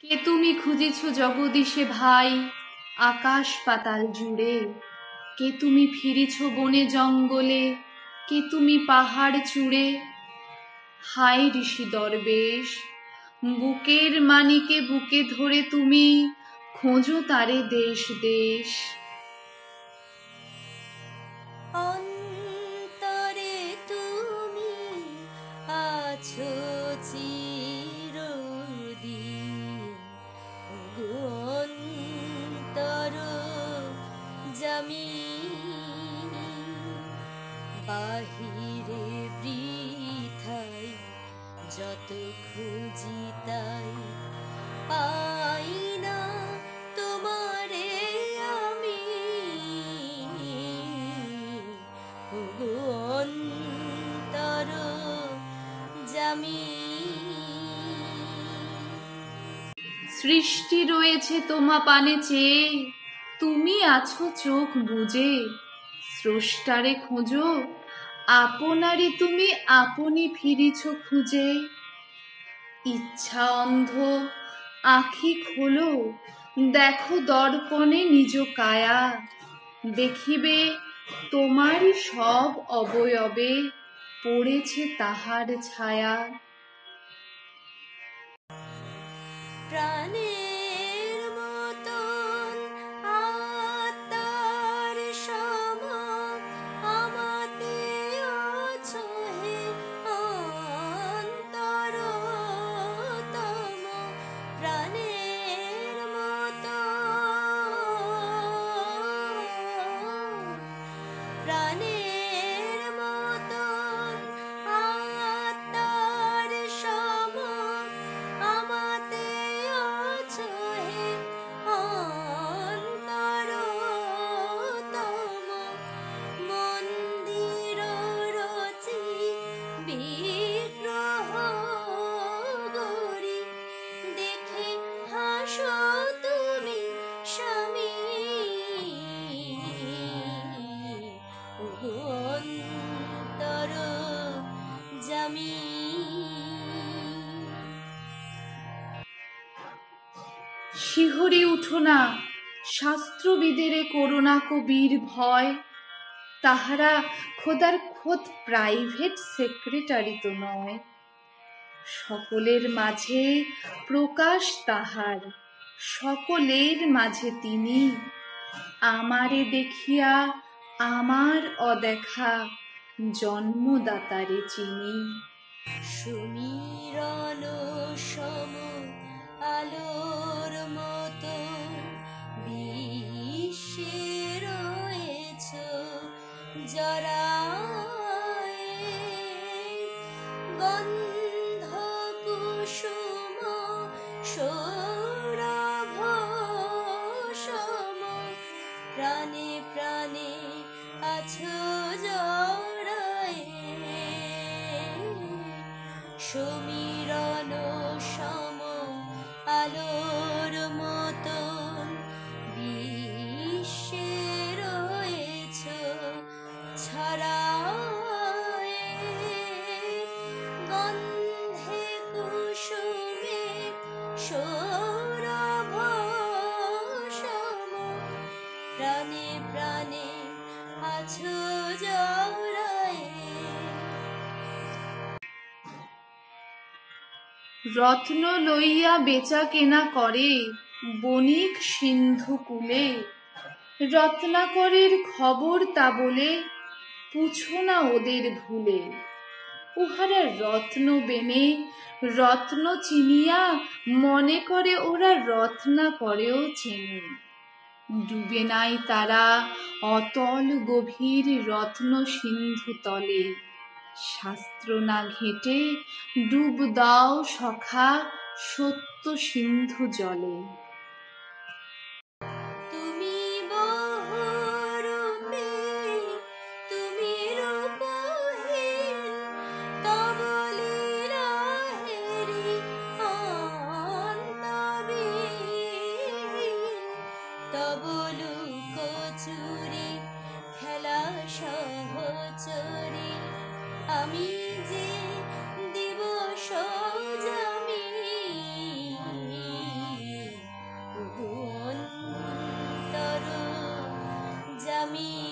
কে তুমি খুঁজেছ জগদীশে ভাই? আকাশ পাতাল জুড়ে। কে তুমি ফিরেছ বনে জঙ্গলে? কে তুমি পাহাড় চুড়ে? হাই ঋষি দরবেশ, বুকের মানিকে বুকে ধরে তুমি, খোঁজো তারে দেশ দেশ। জামি বাহিরে বৃথাই, যত খুঁজি তাই পাই না তোমারে আমি। অন্তর জামি। সৃষ্টি রয়েছে তোমা পানে চেয়ে তুমি আছো চোখ বুজে। স্রষ্টারে খোঁজো আপনারে তুমি আপনি ফিরিছ খুঁজে। ইচ্ছা অন্ধ, আখি খোলো, দেখো দর্পণে নিজ কায়া। দেখিবে তোমারই সব অবয়বে, পড়েছে তাহার ছায়া। প্রাণের জামি শিহরে উঠো না, শাস্ত্রবিদেরে করোনা কবির ভয়। তাহারা খোদার খোদ প্রাইভেট সেক্রেটারি তো নয়। সকলের মাঝে প্রকাশ তাহার, সকলের মাঝে তিনি। আমারে দেখিয়া আমার অদেখা জন্মদাতারে চিনি। সুমিরন সম আলোর মতো সমীরণ রত্ন লইয়া বেচা কেনা করে, বণিক সিন্ধু কুলে। রত্নাকরের খবর তা বলে, পুছো না ওদের ভুলে। উহারা রত্ন বেনে, রত্ন চিনিয়া, মনে করে ওরা রত্না করেও চেনে। ডুবে নাই তারা অতল গভীর রত্ন সিন্ধু তলে। শাস্ত্র না ঘেটে ডুব দাও সখা সত্য সিন্ধু জলে। আমি যে দিবস জামি জামি